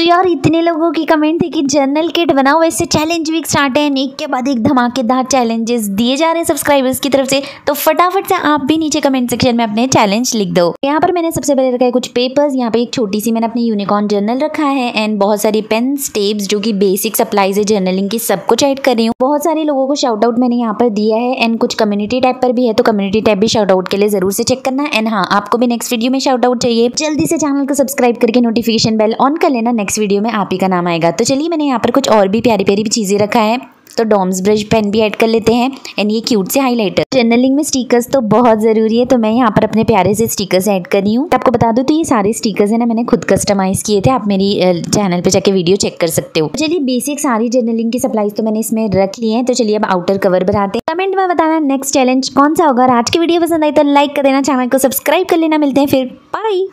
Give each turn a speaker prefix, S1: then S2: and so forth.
S1: तो यार, इतने लोगों की कमेंट थे कि जर्नल किट बनाओ ऐसे चैलेंज वीक स्टार्ट है, एक के बाद एक धमाकेदार चैलेंजेस दिए जा रहे हैं सब्सक्राइबर्स की तरफ़ से। तो फटाफट से आप भी नीचे कमेंट सेक्शन में अपने चैलेंज लिख दो। यहाँ पर मैंने सबसे पहले रखा है कुछ पेपर्स यहाँ पे एक छोटी सी मैंने अपनी यूनिकॉर्न जर्नल रखा है एंड बहुत सारी पेन टेप्स जो कि बेसिक सप्लाईज है जर्नलिंग की सब कुछ ऐड कर रही हूँ। बहुत सारे लोगों को शाउट आउट मैंने यहाँ पर दिया है एंड कुछ कम्युनिटी टाइप पर भी है तो कम्युनिटी टाइप भी शाउट आउट के लिए ज़रूर से चेक करना। एंड हाँ आपको भी नेक्स्ट वीडियो में शाउट आउट चाहिए। जल्दी से चैनल को सब्सक्राइब करके नोटिफिकेशन बेल ऑन कर लेना नेक्स्ट वीडियो में आप ही का नाम आएगा। तो चलिए, मैंने यहाँ पर कुछ और भी प्यारी प्यारी चीज़ें रखा है। तो डॉम्स ब्रश पेन भी ऐड कर लेते हैं। एंड ये क्यूट से हाईलाइटर जर्नलिंग में स्टिकर्स तो बहुत ज़रूरी है तो मैं यहाँ पर अपने प्यारे से स्टिकर्स ऐड कर रही हूँ। तो आपको बता दूँ तो ये सारे स्टिकर्स है ना, मैंने खुद कस्टमाइज किए थे। आप मेरी चैनल पे जाके वीडियो चेक कर सकते हो। चलिए बेसिक सारी जर्नलिंग की सप्लाईज तो मैंने इसमें रख ली है। तो चलिए, अब आउटर कवर बनाते हैं। कमेंट में बताना नेक्स्ट चैलेंज कौन सा होगा। और आज की वीडियो पसंद आई तो लाइक कर देना चैनल को सब्सक्राइब कर लेना। मिलते हैं फिर। बाय